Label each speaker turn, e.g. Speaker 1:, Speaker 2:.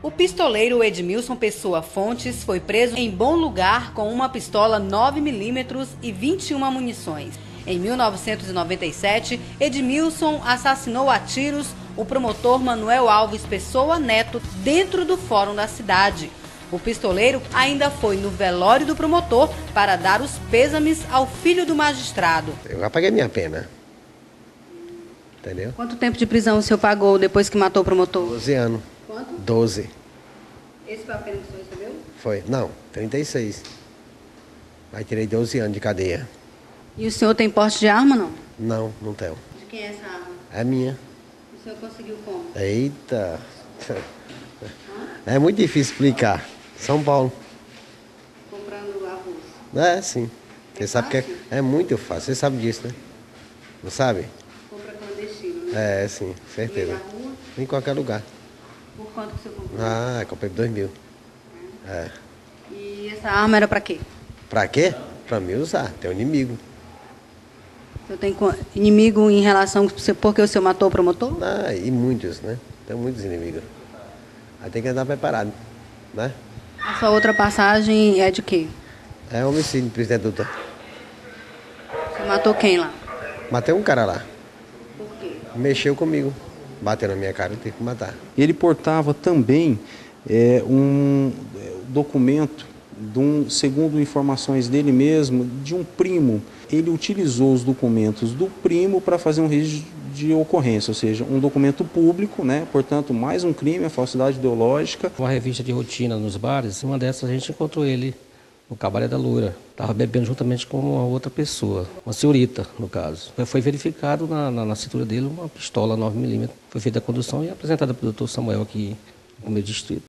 Speaker 1: O pistoleiro Edmilson Pessoa Fontes foi preso em bom lugar com uma pistola 9mm e 21 munições. Em 1997, Edmilson assassinou a tiros o promotor Manuel Alves Pessoa Neto dentro do fórum da cidade. O pistoleiro ainda foi no velório do promotor para dar os pêsames ao filho do magistrado.
Speaker 2: Eu já paguei minha pena. Entendeu?
Speaker 1: Quanto tempo de prisão o senhor pagou depois que matou o promotor?
Speaker 2: 12 anos.
Speaker 1: Quanto?
Speaker 2: 12.
Speaker 1: Esse pena que senhor recebeu?
Speaker 2: Foi. Não, 36. Aí tirei 12 anos de cadeia.
Speaker 1: E o senhor tem porte de arma, não?
Speaker 2: Não, não tenho.
Speaker 1: De quem é essa arma?
Speaker 2: É minha.
Speaker 1: O senhor conseguiu como?
Speaker 2: Eita. É muito difícil explicar. São Paulo.
Speaker 1: Comprando arroz.
Speaker 2: É, sim. Você
Speaker 1: É
Speaker 2: sabe que é,
Speaker 1: fácil?
Speaker 2: é muito fácil. Você sabe disso, né? Não sabe?
Speaker 1: Compra clandestino, né?
Speaker 2: É, sim, certeza. Em qualquer lugar.
Speaker 1: Por quanto que senhor comprou?
Speaker 2: Ah, comprei por 2 mil. É.
Speaker 1: E essa arma era pra quê?
Speaker 2: Pra quê? Pra mim usar. Tem um inimigo.
Speaker 1: O senhor tem inimigo em relação com você porque o senhor matou o promotor?
Speaker 2: Ah, e muitos, né? Tem muitos inimigos. Aí tem que andar preparado, né?
Speaker 1: A sua outra passagem é de quê?
Speaker 2: É homicídio, presidente Dutra.
Speaker 1: Você matou quem lá?
Speaker 2: Matei um cara lá.
Speaker 1: Por quê?
Speaker 2: Mexeu comigo. Bateu na minha cara, eu tive que matar.
Speaker 3: Ele portava também é, um é, documento, de um, segundo informações dele mesmo, de um primo. Ele utilizou os documentos do primo para fazer um registro de ocorrência, ou seja, um documento público, né? portanto, mais um crime, a falsidade ideológica.
Speaker 4: Uma revista de rotina nos bares, uma dessas a gente encontrou ele no Cabaré da Loura. Estava bebendo juntamente com uma outra pessoa, uma senhorita, no caso. Foi verificado na, na, na cintura dele uma pistola 9mm. Foi feita a condução e apresentada pelo doutor Samuel aqui no meu distrito.